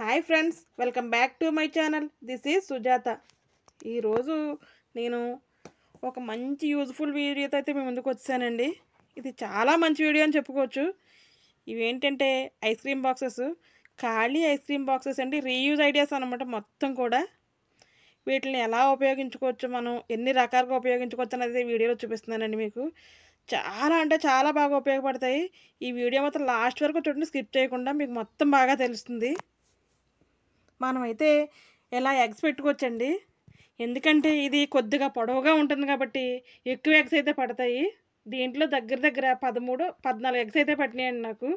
Hi friends welcome back to my channel. This is Sujatha. ఈరోజు నేను ఒక మంచి యూజ్ఫుల్ వీడియోతో అయితే మీ ముందుకు వచ్చానండి. ఇది చాలా మంచి వీడియో అని చెప్పుకోవచ్చు. ఇవేంటంటే ఐస్ క్రీమ్ బాక్సెస్ ఖాళీ ఐస్ క్రీమ్ బాక్సెస్ అండి రీయూజ్ ఐడియాస్ అనమాట మొత్తం కూడా. వీటిని ఎలా ఉపయోగించుకోవచ్చు మనం ఎన్ని రకాలుగా ఉపయోగించుకోవచ్చు అనేది వీడియోలో చూపిస్తున్నానండి మీకు. చాలా అంటే చాలా బాగా ఉపయోగపడతాయి. ఈ వీడియో మాత్రం లాస్ట్ వరకు చూడండి స్కిప్ చేయకుండా మీకు మొత్తం బాగా తెలుస్తుంది. మనమైతే ఇలా ఎగ్స్ పెట్టుకోవచ్చండి? ఎందుకంటే ఇది కొద్దిగా పొడవుగా ఉంటుంది కాబట్టి ఎక్కువ ఎగ్స్ అయితే పడతాయి. దీంట్లో దగ్గర దగ్గర పదమూడు పద్నాలుగు ఎగ్స్ అయితే పట్టినాయండి నాకు.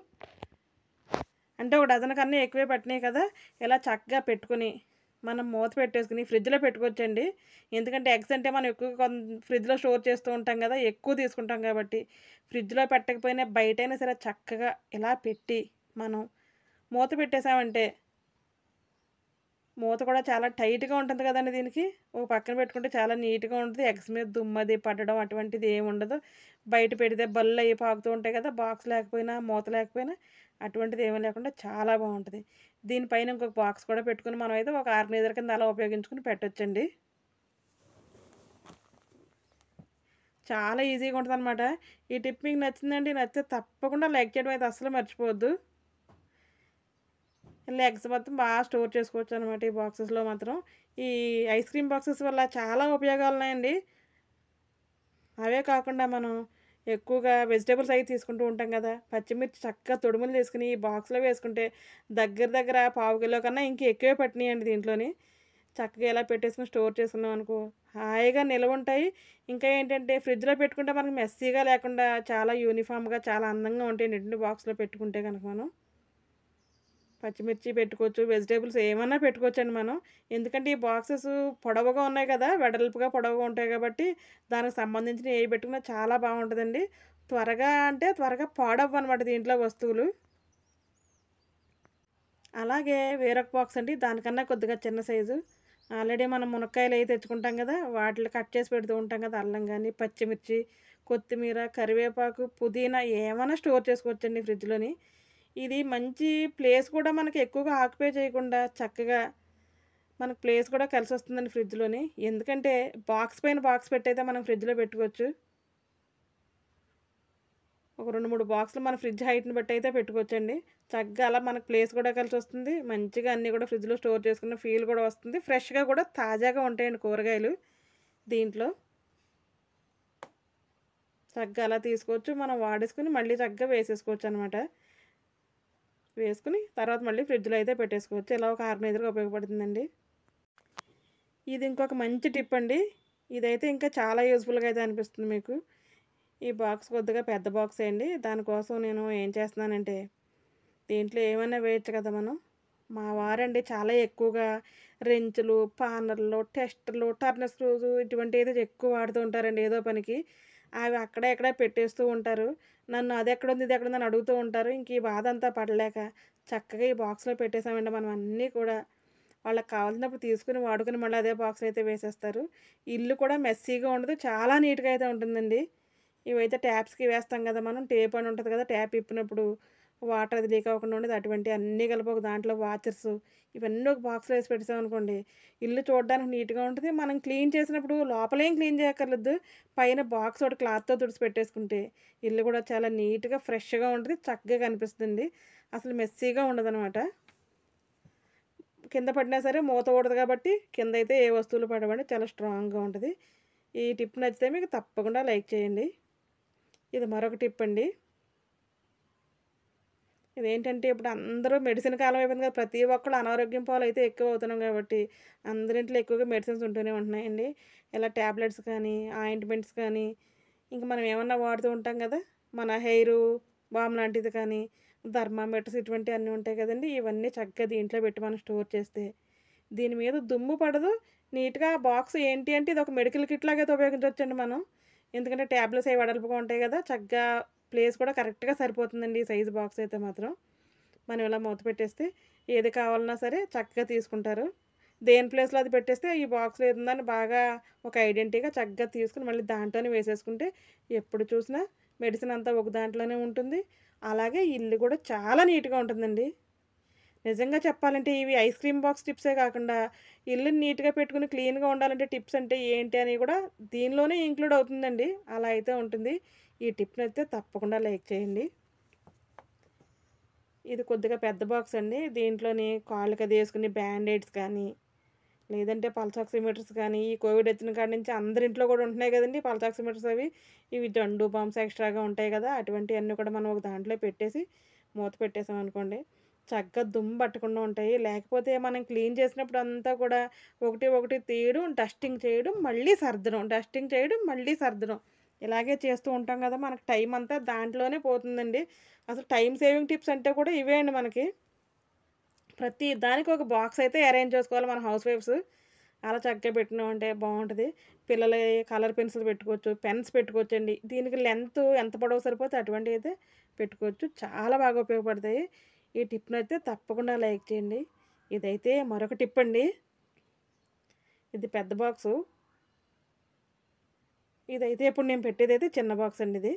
అంటే ఒక డజన్ కన్నా ఎక్కువే పట్టినాయి కదా. ఇలా చక్కగా పెట్టుకుని మనం మూత పెట్టేసుకుని ఫ్రిడ్జ్లో పెట్టుకోవచ్చండి. ఎందుకంటే ఎగ్స్ అంటే మనం ఎక్కువ ఫ్రిడ్జ్లో స్టోర్ చేస్తూ ఉంటాం కదా ఎక్కువ తీసుకుంటాం కాబట్టి ఫ్రిడ్జ్లో పెట్టకపోయినా బయటైనా సరే చక్కగా ఇలా పెట్టి మనం మూత పెట్టేసామంటే మూత కూడా చాలా టైట్గా ఉంటుంది కదండి దీనికి. ఒక పక్కన పెట్టుకుంటే చాలా నీట్గా ఉంటుంది. ఎగ్స్ మీద దుమ్మది పడడం అటువంటిది ఏమి ఉండదు. బయట పెడితే బళ్ళు అవి పాకుతూ ఉంటాయి కదా బాక్స్ లేకపోయినా మూత లేకపోయినా అటువంటిది ఏమీ లేకుండా చాలా బాగుంటుంది. దీనిపైన ఇంకొక బాక్స్ కూడా పెట్టుకుని మనం అయితే ఒక ఆర్గనైజర్ కింద అలా ఉపయోగించుకుని పెట్టొచ్చండి. చాలా ఈజీగా ఉంటుంది అనమాట ఈ టిప్ మీకు నచ్చిందండి నచ్చితే తప్పకుండా లైక్ చేయడం అయితే అస్సలు మర్చిపోవద్దు. లెగ్స్ మొత్తం బాగా స్టోర్ చేసుకోవచ్చు అనమాట ఈ బాక్సెస్లో మాత్రం. ఈ ఐస్ క్రీమ్ బాక్సెస్ వల్ల చాలా ఉపయోగాలు ఉన్నాయండి అవే కాకుండా మనం ఎక్కువగా వెజిటేబుల్స్ అవి తీసుకుంటూ ఉంటాం కదా పచ్చిమిర్చి చక్కగా తొడుములు తీసుకుని ఈ బాక్స్లో వేసుకుంటే దగ్గర దగ్గర పావు కిలో కన్నా ఇంక ఎక్కువే పట్టినాయండి దీంట్లోని. చక్కగా ఇలా పెట్టేసుకుని స్టోర్ చేసుకున్నాం అనుకో హాయిగా నిల్వ ఉంటాయి. ఇంకా ఏంటంటే ఫ్రిడ్జ్లో పెట్టుకుంటే మనకి మెస్సీగా లేకుండా చాలా యూనిఫామ్గా చాలా అందంగా ఉంటాయి నిండు బాక్స్లో పెట్టుకుంటే కనుక మనం. పచ్చిమిర్చి పెట్టుకోవచ్చు వెజిటేబుల్స్ ఏమన్నా పెట్టుకోవచ్చు అండి మనం. ఎందుకంటే ఈ బాక్సెస్ పొడవుగా ఉన్నాయి కదా వెడల్పుగా పొడవుగా ఉంటాయి కాబట్టి దానికి సంబంధించిన ఏ పెట్టుకున్నా చాలా బాగుంటుందండి. త్వరగా అంటే త్వరగా పాడవ్వు అనమాట దీంట్లో వస్తువులు. అలాగే వేరొక బాక్స్ అండి దానికన్నా కొద్దిగా చిన్న సైజు. ఆల్రెడీ మనం మునక్కాయలు అవి తెచ్చుకుంటాం కదా వాటిని కట్ చేసి పెడుతూ ఉంటాం కదా అల్లం కానీ పచ్చిమిర్చి కొత్తిమీర కరివేపాకు పుదీనా ఏమైనా స్టోర్ చేసుకోవచ్చండి ఫ్రిడ్జ్లోని. ఇది మంచి ప్లేస్ కూడా మనకి ఎక్కువగా ఆక్యుపై చేయకుండా చక్కగా మనకు ప్లేస్ కూడా కలిసి వస్తుందండి ఫ్రిడ్జ్లోని. ఎందుకంటే బాక్స్ పైన బాక్స్ పెట్టయితే మనం ఫ్రిడ్జ్లో పెట్టుకోవచ్చు. ఒక రెండు మూడు బాక్సులు మన ఫ్రిడ్జ్ హైట్ని బట్టి అయితే పెట్టుకోవచ్చండి. చక్కగా అలా మనకు ప్లేస్ కూడా కలిసి వస్తుంది మంచిగా అన్నీ కూడా ఫ్రిడ్జ్లో స్టోర్ చేసుకున్న ఫీల్ కూడా వస్తుంది. ఫ్రెష్గా కూడా తాజాగా ఉంటాయండి కూరగాయలు దీంట్లో. చక్కగా అలా తీసుకోవచ్చు. మనం వాడేసుకుని మళ్ళీ చక్కగా వేసేసుకోవచ్చు అనమాట వేసుకుని తర్వాత మళ్ళీ ఫ్రిడ్జ్లో అయితే పెట్టేసుకోవచ్చు. ఇలా ఒక ఆర్గనైజర్గా ఉపయోగపడుతుందండి. ఇది ఇంకొక మంచి టిప్ అండి. ఇదైతే ఇంకా చాలా యూస్ఫుల్గా అయితే అనిపిస్తుంది మీకు. ఈ బాక్స్ కొద్దిగా పెద్ద బాక్స్ అండి. దానికోసం నేను ఏం చేస్తున్నానంటే దీంట్లో ఏమైనా వేయచ్చు కదా మనం? మా వారండి చాలా ఎక్కువగా రెంచులు పానర్లు టెస్టర్లు టర్నర్ రోజు ఇటువంటి అయితే ఎక్కువ వాడుతూ ఉంటారండి ఏదో పనికి. అవి అక్కడ ఎక్కడ పెట్టేస్తూ ఉంటారు. నన్ను అది ఎక్కడ ఉంది ఇది ఎక్కడ ఉంది అని అడుగుతూ ఉంటారు. ఇంక ఈ బాధ అంతా పడలేక చక్కగా ఈ బాక్స్లో పెట్టేసామండి మనం అన్నీ కూడా. వాళ్ళకి కావాల్సినప్పుడు తీసుకుని వాడుకుని మళ్ళీ అదే బాక్స్ అయితే వేసేస్తారు. ఇల్లు కూడా మెస్సీగా ఉండదు. చాలా నీట్గా అయితే ఉంటుందండి. ఇవైతే ట్యాప్స్కి వేస్తాం కదా మనం. టేప్ అని ఉంటుంది కదా ట్యాప్ ఇప్పినప్పుడు. వాటర్ అది లీక్ అవ్వకుండా ఉండేది. అటువంటి అన్నీ కలిపి ఒక దాంట్లో వాచర్స్ ఇవన్నీ ఒక బాక్స్లో వేసి పెట్టాం అనుకోండి. ఇల్లు చూడడానికి నీట్గా ఉంటుంది. మనం క్లీన్ చేసినప్పుడు లోపలేం క్లీన్ చేయక్కర్లేదు. పైన బాక్స్ ఒకటి క్లాత్తో తుడిచి పెట్టేసుకుంటే ఇల్లు కూడా చాలా నీట్గా ఫ్రెష్గా ఉంటుంది. చక్కగా కనిపిస్తుంది అసలు మెస్సీగా ఉండదనమాట కింద పడినా సరే మూత ఊడదు కాబట్టి కింద అయితే ఏ వస్తువులు పడవండి. చాలా స్ట్రాంగ్గా ఉంటుంది. ఈ టిప్ నచ్చితే మీకు తప్పకుండా లైక్ చేయండి. ఇది మరొక టిప్ అండి. ఇదేంటంటే ఇప్పుడు అందరూ మెడిసిన్ కాలం అయిపోయింది కదా ప్రతి ఒక్కళ్ళు అనారోగ్యం పాలు అయితే ఎక్కువ అవుతున్నాం కాబట్టి అందరింట్లో ఎక్కువగా మెడిసిన్స్ ఉంటూనే ఉంటున్నాయండి. ఇలా ట్యాబ్లెట్స్ కానీ ఆయింట్మెంట్స్ కానీ ఇంకా మనం ఏమన్నా వాడుతూ ఉంటాం కదా మన హెయిర్ బామ్ లాంటిది కానీ థర్మామీటర్స్ ఇటువంటి అన్నీ ఉంటాయి కదండి ఇవన్నీ చక్కగా దీంట్లో పెట్టి మనం స్టోర్ చేస్తే దీని మీద దుమ్ము పడదు. నీట్గా బాక్స్ ఏంటి అంటే ఇది ఒక మెడికల్ కిట్ లాగా అయితే ఉపయోగించవచ్చండి మనం. ఎందుకంటే ట్యాబ్లెట్స్ అవి వడలుపుగా ఉంటాయి కదా చక్కగా ప్లేస్ కూడా కరెక్ట్గా సరిపోతుందండి ఈ సైజు బాక్స్ అయితే మాత్రం. మనం ఇలా మూత పెట్టేస్తే ఏది కావాలన్నా సరే చక్కగా తీసుకుంటారు. దేని ప్లేస్లో అది పెట్టేస్తే ఈ బాక్స్లో ఏది ఉందని బాగా ఒక ఐడెంటిటీగా చక్కగా తీసుకుని మళ్ళీ దాంట్లోనే వేసేసుకుంటే ఎప్పుడు చూసినా మెడిసిన్ అంతా ఒక దాంట్లోనే ఉంటుంది. అలాగే ఇల్లు కూడా చాలా నీట్గా ఉంటుందండి. నిజంగా చెప్పాలంటే ఇవి ఐస్ క్రీమ్ బాక్స్ టిప్సే కాకుండా ఇల్లు నీట్గా పెట్టుకుని క్లీన్గా ఉండాలంటే టిప్స్ అంటే ఏంటి అని కూడా దీనిలోనే ఇంక్లూడ్ అవుతుందండి. అలా అయితే ఉంటుంది. ఈ టిప్ని అయితే తప్పకుండా లైక్ చేయండి. ఇది కొద్దిగా పెద్ద బాక్స్ అండి. దీంట్లోని కాళ్ళకి అది వేసుకుని బ్యాండేడ్స్ కానీ లేదంటే పల్సాక్సిమీటర్స్ కానీ ఈ కోవిడ్ వచ్చిన కాడి నుంచి అందరి ఇంట్లో కూడా ఉంటున్నాయి కదండి పల్సాక్సిమీటర్స్ అవి. ఇవి జండు బాంబ్స్ ఎక్స్ట్రాగా ఉంటాయి కదా అటువంటివన్నీ కూడా మనం ఒక దాంట్లో పెట్టేసి మూత పెట్టేసాం అనుకోండి. చక్కగా దుమ్ము పట్టకుండా ఉంటాయి. లేకపోతే మనం క్లీన్ చేసినప్పుడు అంతా కూడా ఒకటి ఒకటి తీయడం డస్టింగ్ చేయడం మళ్ళీ సర్దడం డస్టింగ్ చేయడం మళ్ళీ సర్దడం. ఇలాగే చేస్తూ ఉంటాం కదా మనకు టైం అంతా దాంట్లోనే పోతుందండి. అసలు టైం సేవింగ్ టిప్స్ అంటే కూడా ఇవే అండి మనకి. ప్రతి దానికి ఒక బాక్స్ అయితే అరేంజ్ చేసుకోవాలి మన హౌస్ వైఫ్స్. అలా చక్కగా పెట్టినామంటే బాగుంటుంది. పిల్లలు కలర్ పెన్సిల్ పెట్టుకోవచ్చు పెన్స్ పెట్టుకోవచ్చు అండి దీనికి లెంత్ ఎంత పొడవు సరిపోతే అటువంటివి అయితే పెట్టుకోవచ్చు. చాలా బాగా ఉపయోగపడతాయి. ఈ టిప్ను అయితే తప్పకుండా లైక్ చేయండి. ఇదైతే మరొక టిప్ అండి. ఇది పెద్ద బాక్సు. ఇదైతే ఇప్పుడు నేను పెట్టేది అయితే చిన్న బాక్స్ అండి ఇది.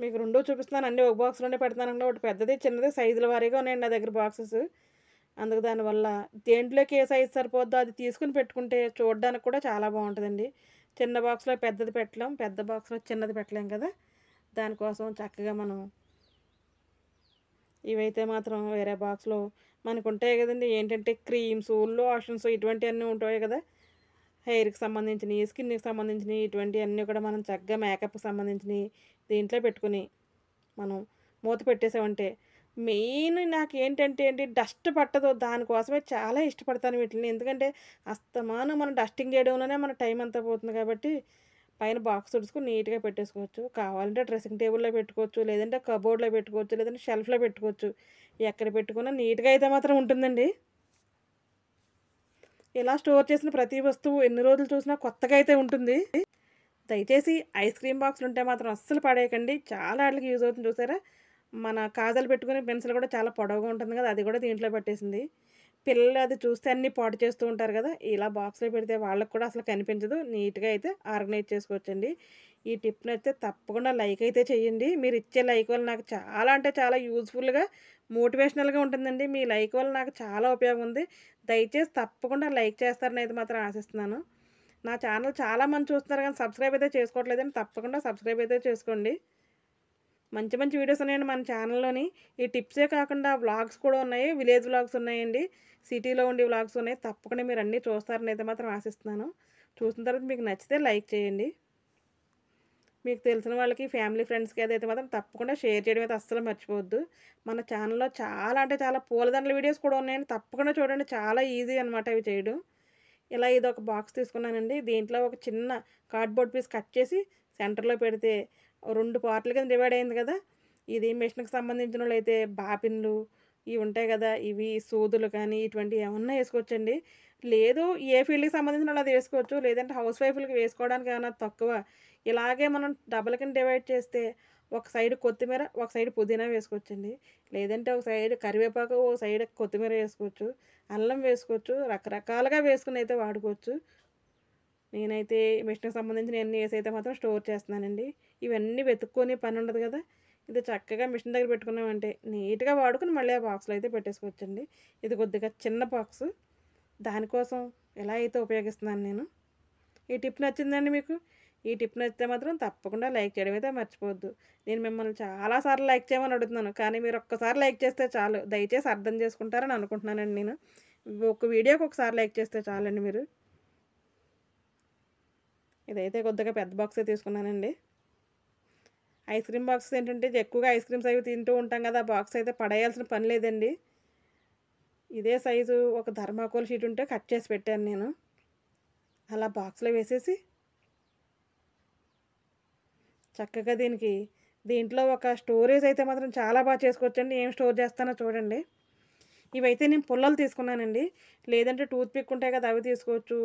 మీకు రెండో చూపిస్తున్నాను. అన్నీ ఒక బాక్స్లోనే పెడతానండి ఒకటి పెద్దది చిన్నది సైజుల వారీగా ఉన్నాయండి నా దగ్గర బాక్సెస్. అందుకు దానివల్ల దేంట్లోకి ఏ సైజు సరిపోద్దో అది తీసుకుని పెట్టుకుంటే చూడడానికి కూడా చాలా బాగుంటుందండి. చిన్న బాక్స్లో పెద్దది పెట్టలేం. పెద్ద బాక్స్లో చిన్నది పెట్టలేం కదా. దానికోసం చక్కగా మనం ఇవైతే మాత్రం వేరే బాక్స్లో మనకు ఉంటాయి కదండి. ఏంటంటే క్రీమ్స్ లోషన్స్ ఇటువంటివన్నీ ఉంటాయి కదా. హెయిర్కి సంబంధించినవి స్కిన్కి సంబంధించినవి ఇటువంటివన్నీ కూడా మనం చక్కగా మేకప్కి సంబంధించినవి దీంట్లో పెట్టుకుని మనం మూత పెట్టేసామంటే మెయిన్ నాకు ఏంటంటే ఏంటి డస్ట్ పట్టదు. దానికోసమే చాలా ఇష్టపడతాను వీటిని. ఎందుకంటే అస్తమానం మనం డస్టింగ్ చేయడంలోనే మన టైం అంతా పోతుంది కాబట్టి పైన బాక్స్ తుడుచుకుని నీట్గా పెట్టేసుకోవచ్చు. కావాలంటే డ్రెస్సింగ్ టేబుల్లో పెట్టుకోవచ్చు లేదంటే కబోర్డ్లో పెట్టుకోవచ్చు లేదంటే షెల్ఫ్లో పెట్టుకోవచ్చు. ఎక్కడ పెట్టుకున్నా నీట్గా అయితే మాత్రం ఉంటుందండి. ఇలా స్టోర్ చేసిన ప్రతి వస్తువు ఎన్ని రోజులు చూసినా కొత్తగా అయితే ఉంటుంది. దయచేసి ఐస్ క్రీమ్ బాక్స్లు ఉంటే మాత్రం అస్సలు పడేయకండి. చాలా వాటికి యూజ్ అవుతుంది చూసారా? మన కాజాలు పెట్టుకునే పెన్సిల్ కూడా చాలా పొడవుగా ఉంటుంది కదా అది కూడా దీంట్లో పెట్టేసింది. పిల్లలు అది చూస్తే అన్నీ పాటు చేస్తూ ఉంటారు కదా ఇలా బాక్స్లో పెడితే వాళ్ళకి కూడా అసలు కనిపించదు. నీట్గా అయితే ఆర్గనైజ్ చేసుకోవచ్చండి. ఈ టిప్ని అయితే తప్పకుండా లైక్ అయితే చేయండి. మీరు ఇచ్చే లైక్ వల్ల నాకు చాలా అంటే చాలా యూజ్ఫుల్గా మోటివేషనల్గా ఉంటుందండి. మీ లైక్ వల్ల నాకు చాలా ఉపయోగం ఉంది దయచేసి తప్పకుండా లైక్ చేస్తారని అయితే మాత్రం ఆశిస్తున్నాను. నా ఛానల్ చాలా మంది చూస్తున్నారు కానీ సబ్స్క్రైబ్ అయితే చేసుకోవట్లేదని తప్పకుండా సబ్స్క్రైబ్ అయితే చేసుకోండి. మంచి మంచి వీడియోస్ ఉన్నాయండి మన ఛానల్లోని. ఈ టిప్సే కాకుండా వ్లాగ్స్ కూడా ఉన్నాయి. విలేజ్ వ్లాగ్స్ ఉన్నాయండి. సిటీలో ఉండే వ్లాగ్స్ ఉన్నాయి. తప్పకుండా మీరు అన్నీ చూస్తారని అయితే మాత్రం ఆశిస్తున్నాను. చూసిన తర్వాత మీకు నచ్చితే లైక్ చేయండి. మీకు తెలిసిన వాళ్ళకి ఫ్యామిలీ ఫ్రెండ్స్కి అదైతే మాత్రం తప్పకుండా షేర్ చేయడం అయితే అస్సలు మర్చిపోవద్దు. మన ఛానల్లో చాలా అంటే చాలా పూలదండల వీడియోస్ కూడా ఉన్నాయండి. తప్పకుండా చూడండి. చాలా ఈజీ అనమాట అవి చేయడం. ఇలా ఇది ఒక బాక్స్ తీసుకున్నానండి. దీంట్లో ఒక చిన్న కార్డ్బోర్డ్ పీస్ కట్ చేసి సెంటర్లో పెడితే రెండు పార్ట్లు కింద డివైడ్ అయింది కదా. ఇది మిషన్కి సంబంధించిన వాళ్ళు అయితే బాపిన్లు ఇవి ఉంటాయి కదా. ఇవి సూదులు కానీ ఇటువంటి ఏమన్నా వేసుకోవచ్చండి. లేదు ఏ ఫీల్డ్కి సంబంధించిన వాళ్ళు అది వేసుకోవచ్చు. లేదంటే హౌస్ వైఫ్లకి వేసుకోవడానికి ఏమైనా తక్కువ ఇలాగే మనం డబల్ కింద డివైడ్ చేస్తే ఒక సైడ్ కొత్తిమీర ఒక సైడ్ పుదీనా వేసుకోవచ్చండి. లేదంటే ఒక సైడ్ కరివేపాకు ఒక సైడ్ కొత్తిమీర వేసుకోవచ్చు. అల్లం వేసుకోవచ్చు. రకరకాలుగా వేసుకుని అయితే వాడుకోవచ్చు. నేనైతే మిషన్కి సంబంధించిన అన్ని వేసి అయితే మాత్రం స్టోర్ చేస్తున్నానండి. ఇవన్నీ వెతుక్కొని పని ఉండదు కదా. ఇది చక్కగా మిషన్ దగ్గర పెట్టుకున్నామంటే నీట్గా వాడుకుని మళ్ళీ ఆ బాక్స్లో అయితే పెట్టేసుకోవచ్చండి. ఇది కొద్దిగా చిన్న బాక్స్ దానికోసం ఎలా అయితే ఉపయోగిస్తున్నాను నేను? ఈ టిప్ నచ్చిందండి మీకు? ఈ టిప్ నచ్చితే మాత్రం తప్పకుండా లైక్ చేయడం అయితే మర్చిపోవద్దు. నేను మిమ్మల్ని చాలాసార్లు లైక్ చేయమని అడుగుతున్నాను. కానీ మీరు ఒక్కసారి లైక్ చేస్తే చాలు. దయచేసి అర్థం చేసుకుంటారని అనుకుంటున్నానండి నేను. ఒక వీడియోకి ఒకసారి లైక్ చేస్తే చాలండి మీరు. ఇదైతే కొద్దిగా పెద్ద బాక్సే తీసుకున్నానండి. ఐస్ క్రీమ్ బాక్స్ ఏంటంటే ఎక్కువగా ఐస్ క్రీమ్స్ అవి తింటూ ఉంటాం కదా ఆ బాక్స్ అయితే పడేయాల్సిన పని లేదండి. ఇదే సైజు ఒక ధర్మాకోల్ షీట్ ఉంటే కట్ చేసి పెట్టాను నేను. అలా బాక్స్లో వేసేసి చక్కగా దీనికి దీంట్లో ఒక స్టోరేజ్ అయితే మాత్రం చాలా బాగా చేసుకోవచ్చండి. ఏం స్టోర్ చేస్తానో చూడండి. ఇవైతే నేను పుల్లలు తీసుకున్నానండి. లేదంటే టూత్ పిక్ ఉంటాయి కదా అవి తీసుకోవచ్చు.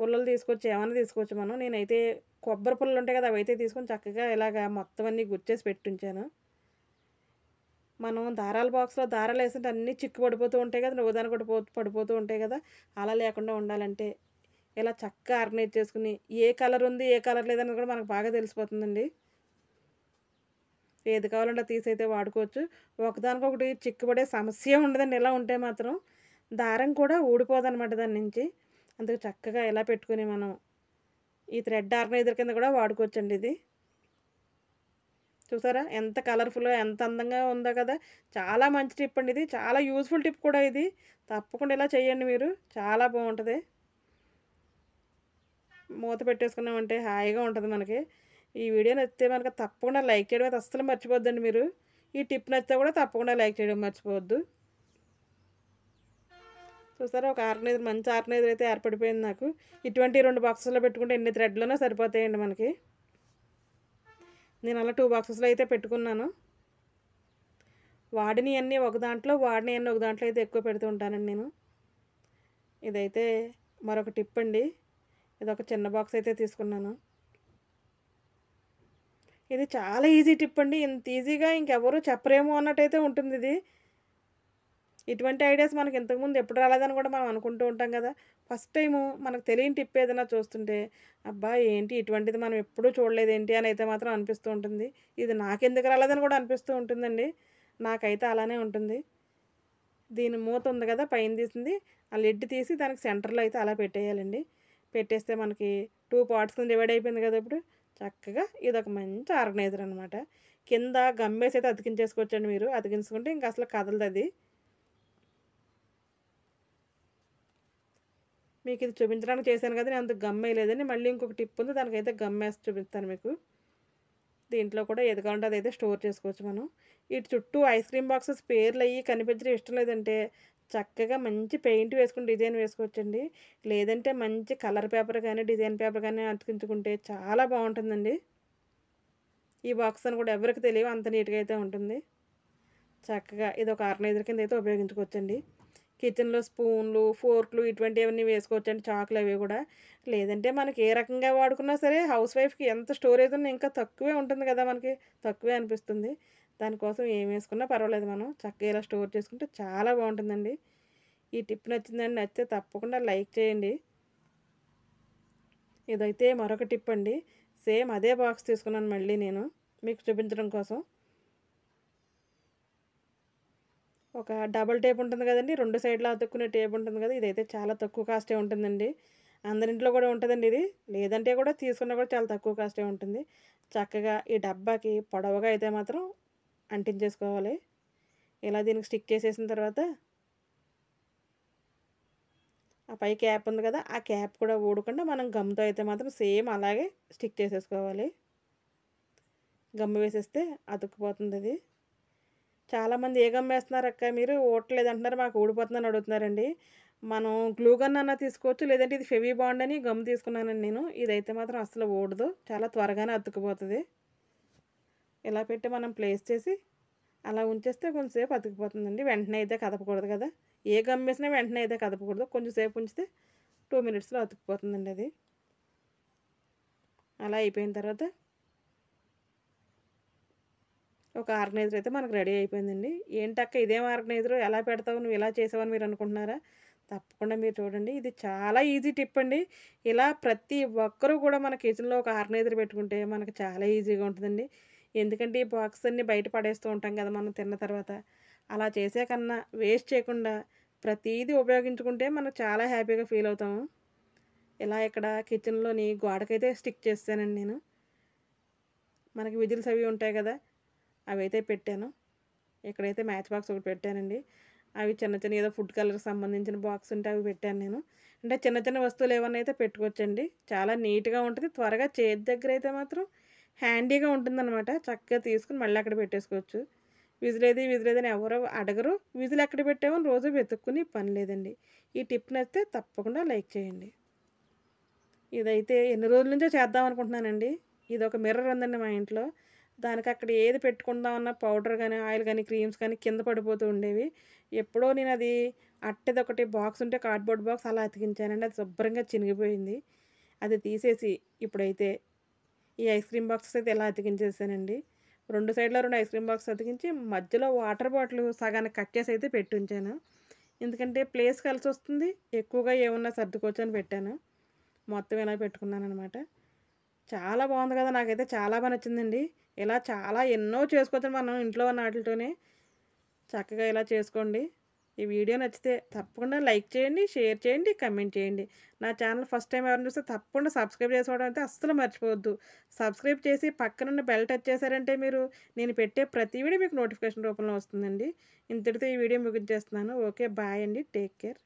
పుల్లలు తీసుకొచ్చి ఏమైనా తీసుకోవచ్చు మనం. నేనైతే కొబ్బరి పుల్లలు ఉంటాయి కదా అవి అయితే తీసుకొని చక్కగా ఇలాగ మొత్తం అన్నీ గుచ్చేసి పెట్టుంచాను. మనం దారాల బాక్స్లో దారాలు వేస్తుంటే అన్నీ చిక్కు పడిపోతూ ఉంటాయి కదా నువ్వుదాని కూడా పో పడిపోతూ ఉంటాయి కదా. అలా లేకుండా ఉండాలంటే ఇలా చక్కగా ఆర్గనైజ్ చేసుకుని ఏ కలర్ ఉంది ఏ కలర్ లేదని కూడా మనకు బాగా తెలిసిపోతుందండి. ఏది కావాలంటే తీసైతే తీసి అయితే వాడుకోవచ్చు. ఒకదానికొకటి చిక్కుపడే సమస్య ఉండదండి. ఇలా ఉంటే మాత్రం దారం కూడా ఊడిపోదనమాట దాని నుంచి. అందుకు చక్కగా ఇలా పెట్టుకుని మనం ఈ థ్రెడ్ ఆర్గనైజర్ కింద కూడా వాడుకోవచ్చండి ఇది. చూసారా? ఎంత కలర్ఫుల్గా ఎంత అందంగా ఉందో కదా! చాలా మంచి టిప్ అండి ఇది. చాలా యూస్ఫుల్ టిప్ కూడా ఇది. తప్పకుండా ఇలా చేయండి మీరు. చాలా బాగుంటుంది. మూత పెట్టేసుకున్నామంటే హాయిగా ఉంటుంది మనకి. ఈ వీడియో నచ్చితే మనకి తప్పకుండా లైక్ చేయడం అయితే అస్సలు మర్చిపోద్దండి మీరు. ఈ టిప్ నచ్చితే కూడా తప్పకుండా లైక్ చేయడం మర్చిపోవద్దు. చూసారా ఒక ఆర్గనైజర్ మంచి ఆర్గనైజర్ అయితే ఏర్పడిపోయింది నాకు. ఇటువంటి రెండు బాక్సెస్లో పెట్టుకుంటే ఎన్ని థ్రెడ్లోనే సరిపోతాయండి మనకి. నేను అలా టూ బాక్సెస్లో అయితే పెట్టుకున్నాను. వాడిని అన్నీ ఒక దాంట్లో వాడిని అన్నీ ఒక దాంట్లో అయితే ఎక్కువ పెడుతూ ఉంటానండి నేను. ఇదైతే మరొక టిప్ అండి. ఇది ఒక చిన్న బాక్స్ అయితే తీసుకున్నాను. ఇది చాలా ఈజీ టిప్ అండి. ఇంత ఈజీగా ఇంకెవరు చెప్పరేమో అన్నట్టయితే ఉంటుంది ఇది. ఇటువంటి ఐడియాస్ మనకి ఇంతకుముందు ఎప్పుడు రాలేదని కూడా మనం అనుకుంటూ ఉంటాం కదా. ఫస్ట్ టైము మనకు తెలియని టిప్ ఏదైనా చూస్తుంటే అబ్బా ఏంటి ఇటువంటిది మనం ఎప్పుడూ చూడలేదు ఏంటి అని అయితే మాత్రం అనిపిస్తూ ఉంటుంది. ఇది నాకెందుకు రాలేదని కూడా అనిపిస్తూ ఉంటుందండి. నాకైతే అలానే ఉంటుంది. దీని మూత ఉంది కదా పైన తీసింది. ఆ లిడ్ తీసి దానికి సెంటర్లో అయితే అలా పెట్టేయాలండి. పెట్టేస్తే మనకి టూ పార్ట్స్ డివైడ్ అయిపోయింది కదా ఇప్పుడు. చక్కగా ఇది ఒక మంచి ఆర్గనైజర్ అనమాట కింద గమ్మేసి అయితే అతికించేసుకోవచ్చండి మీరు. అతికించుకుంటే ఇంకా అసలు కదలదు అది. మీకు ఇది చూపించడానికి చేశాను కదా నేను అంత గమ్మేయలేదని మళ్ళీ ఇంకొక టిప్ ఉంది దానికైతే గమ్మేసి చూపిస్తాను మీకు. దీంట్లో కూడా ఏది కావాలంటే అదైతే స్టోర్ చేసుకోవచ్చు మనం. ఇటు చుట్టూ ఐస్ క్రీమ్ బాక్సెస్ పేర్లు అయ్యి కనిపించడం ఇష్టం లేదంటే చక్కగా మంచి పెయింట్ వేసుకుని డిజైన్ వేసుకోవచ్చండి. లేదంటే మంచి కలర్ పేపర్ కానీ డిజైన్ పేపర్ కానీ అతికించుకుంటే చాలా బాగుంటుందండి. ఈ బాక్స్ అని కూడా ఎవరికి తెలియవు అంత నీట్గా అయితే ఉంటుంది. చక్కగా ఇది ఒక ఆర్గనైజర్ కింద అయితే ఉపయోగించుకోవచ్చండి. కిచెన్లో స్పూన్లు ఫోర్క్లు ఇటువంటివన్నీ వేసుకోవచ్చండి చాకులు అవి కూడా. లేదంటే మనకి ఏ రకంగా వాడుకున్నా సరే హౌస్ వైఫ్కి ఎంత స్టోరేజ్ ఉన్నా ఇంకా తక్కువే ఉంటుంది కదా మనకి తక్కువే అనిపిస్తుంది. దానికోసం ఏం వేసుకున్నా పర్వాలేదు మనం. చక్కగా ఇలా స్టోర్ చేసుకుంటే చాలా బాగుంటుందండి. ఈ టిప్ నచ్చిందండి నచ్చితే తప్పకుండా లైక్ చేయండి. ఇదైతే మరొక టిప్ అండి. సేమ్ అదే బాక్స్ తీసుకున్నాను మళ్ళీ నేను మీకు చూపించడం కోసం. ఒక డబల్ టేప్ ఉంటుంది కదండి రెండు సైడ్లో అతుక్కునే టేప్ ఉంటుంది కదా ఇదైతే చాలా తక్కువ కాస్టే ఉంటుందండి. అందరింట్లో కూడా ఉంటుందండి ఇది. లేదంటే కూడా తీసుకున్నా కూడా చాలా తక్కువ కాస్టే ఉంటుంది. చక్కగా ఈ డబ్బాకి పొడవుగా అయితే మాత్రం అంటించేసుకోవాలి. ఇలా దీనికి స్టిక్ చేసేసిన తర్వాత ఆ పై క్యాప్ ఉంది కదా ఆ క్యాప్ కూడా ఊడకుండా మనం గమ్తో అయితే మాత్రం సేమ్ అలాగే స్టిక్ చేసేసుకోవాలి. గమ్ము వేసేస్తే అతుక్కుపోతుంది అది చాలామంది ఏ గమ్ వేస్తున్నారు అక్క మీరు? ఓట్లేదు అంటున్నారు మాకు ఊడిపోతుందని అడుగుతున్నారండి. మనం గ్లూ గన్ అన్న తీసుకోవచ్చు లేదంటే ఇది ఫెవీ బాండ్ అని గమ్ తీసుకున్నానండి నేను. ఇదైతే మాత్రం అసలు ఓడదు చాలా త్వరగానే అతుక్కుపోతుంది. ఇలా పెట్టి మనం ప్లేస్ చేసి అలా ఉంచేస్తే కొంచెంసేపు అతికిపోతుందండి. వెంటనే అయితే కదపకూడదు కదా. ఏ గమ్ వేసినా వెంటనే అయితే కదపకూడదు. కొంచెంసేపు ఉంచితే టూ మినిట్స్లో అతికిపోతుందండి అది. అలా అయిపోయిన తర్వాత ఒక ఆర్గనైజర్ అయితే మనకు రెడీ అయిపోయిందండి. ఏంటక్క ఇదేం ఆర్గనైజర్ ఎలా పెడతావు? నువ్వు ఇలా చేసావని మీరు అనుకుంటున్నారా? తప్పకుండా మీరు చూడండి. ఇది చాలా ఈజీ టిప్ అండి. ఇలా ప్రతి ఒక్కరూ కూడా మన కిచెన్లో ఒక ఆర్గనైజర్ పెట్టుకుంటే మనకు చాలా ఈజీగా ఉంటుందండి. ఎందుకంటే ఈ బాక్స్ అన్ని బయట పడేస్తూ ఉంటాం కదా మనం తిన్న తర్వాత. అలా చేసే కన్నా వేస్ట్ చేయకుండా ప్రతిదీ ఉపయోగించుకుంటే మనం చాలా హ్యాపీగా ఫీల్ అవుతాము. ఇలా ఇక్కడ కిచెన్లోని గోడకైతే స్టిక్ చేస్తానండి నేను. మనకి విజిల్స్ అవి ఉంటాయి కదా అవి అయితే పెట్టాను. ఇక్కడైతే మ్యాచ్ బాక్స్ ఒకటి పెట్టానండి. అవి చిన్న చిన్న ఏదో ఫుడ్ కలర్ సంబంధించిన బాక్స్ ఉంటే అవి పెట్టాను నేను. అంటే చిన్న చిన్న వస్తువులు ఏమన్నా అయితే పెట్టుకోవచ్చండి. చాలా నీట్గా ఉంటుంది. త్వరగా చేతి దగ్గర అయితే మాత్రం హ్యాండీగా ఉంటుందన్నమాట. చక్కగా తీసుకుని మళ్ళీ అక్కడ పెట్టేసుకోవచ్చు. విజిలేది విజిలేదని ఎవరో అడగరు. విజిల్ ఎక్కడ పెట్టామని రోజు వెతుక్కుని పని లేదండి. ఈ టిప్ నచ్చితే తప్పకుండా లైక్ చేయండి. ఇదైతే ఎన్ని రోజుల నుంచో చేద్దాం అనుకుంటున్నానండి. ఇది ఒక మిర్రర్ ఉందండి మా ఇంట్లో. దానికి అక్కడ ఏది పెట్టుకుందామన్నా పౌడర్ కానీ ఆయిల్ కానీ క్రీమ్స్ కానీ కింద పడిపోతూ ఉండేవి. ఎప్పుడో నేను అది అట్టది ఒకటి బాక్స్ ఉంటే కార్డ్బోర్డ్ బాక్స్ అలా అతికించానండి. అది శుభ్రంగా చినిగిపోయింది. అది తీసేసి ఇప్పుడైతే ఈ ఐస్ క్రీమ్ బాక్సెస్ అయితే ఎలా అతికించేసానండి? రెండు సైడ్లో రెండు ఐస్ క్రీమ్ బాక్స్ అతికించి మధ్యలో వాటర్ బాటిల్ సగానికి కట్ చేసి అయితే పెట్టి ఉంచాను ఎందుకంటే ప్లేస్ కలిసి వస్తుంది ఎక్కువగా ఏమన్నా సర్దుకోవచ్చు అని పెట్టాను. మొత్తం ఇలా పెట్టుకున్నాను అనమాట చాలా బాగుంది కదా నాకైతే చాలా బాగా నచ్చిందండి. ఇలా చాలా ఎన్నో చేసుకోవచ్చు మనం ఇంట్లో ఉన్న వాటితోనే. చక్కగా ఇలా చేసుకోండి. ఈ వీడియో నచ్చితే తప్పకుండా లైక్ చేయండి షేర్ చేయండి కమెంట్ చేయండి. నా ఛానల్ ఫస్ట్ టైం ఎవరైనా చూస్తే తప్పకుండా సబ్స్క్రైబ్ చేసుకోవడం అయితే అస్సలు మర్చిపోవద్దు. సబ్స్క్రైబ్ చేసి పక్కనున్న బెల్ టచ్ చేశారంటే మీరు నేను పెట్టే ప్రతి వీడియో మీకు నోటిఫికేషన్ రూపంలో వస్తుందండి. ఇంతటితో ఈ వీడియో ముగించేస్తున్నాను. ఓకే బాయ్ అండి. Take care.